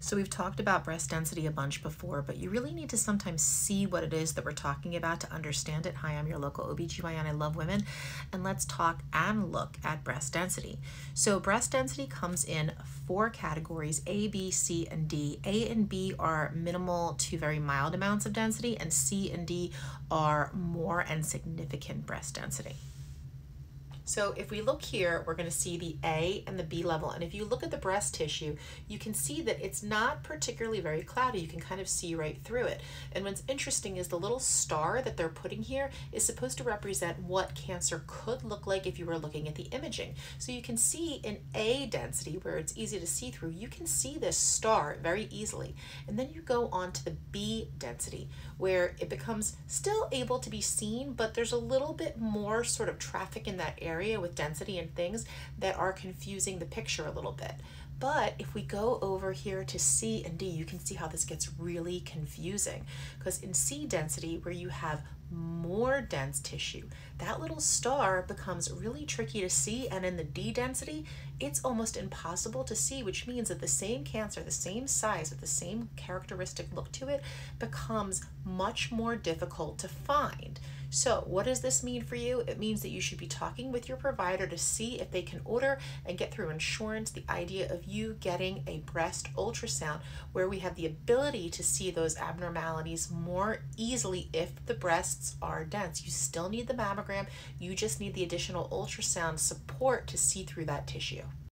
So we've talked about breast density a bunch before, but you really need to sometimes see what it is that we're talking about to understand it. Hi, I'm your local OBGYN. I love women. And let's talk and look at breast density. So breast density comes in four categories, A, B, C, and D. A and B are minimal to very mild amounts of density, and C and D are more and significant breast density. So if we look here, we're going to see the A and the B level. And if you look at the breast tissue, you can see that it's not particularly very cloudy. You can kind of see right through it. And what's interesting is the little star that they're putting here is supposed to represent what cancer could look like if you were looking at the imaging. So you can see in A density, where it's easy to see through, you can see this star very easily. And then you go on to the B density, where it becomes still able to be seen, but there's a little bit more sort of traffic in that area area with density and things that are confusing the picture a little bit. But if we go over here to C and D, you can see how this gets really confusing because in C density, where you have more dense tissue, that little star becomes really tricky to see. And in the D density, it's almost impossible to see, which means that the same cancer, the same size, with the same characteristic look to it, becomes much more difficult to find. So what does this mean for you? It means that you should be talking with your provider to see if they can order and get through insurance the idea of you getting a breast ultrasound where we have the ability to see those abnormalities more easily if the breasts are dense. You still need the mammogram, you just need the additional ultrasound support to see through that tissue.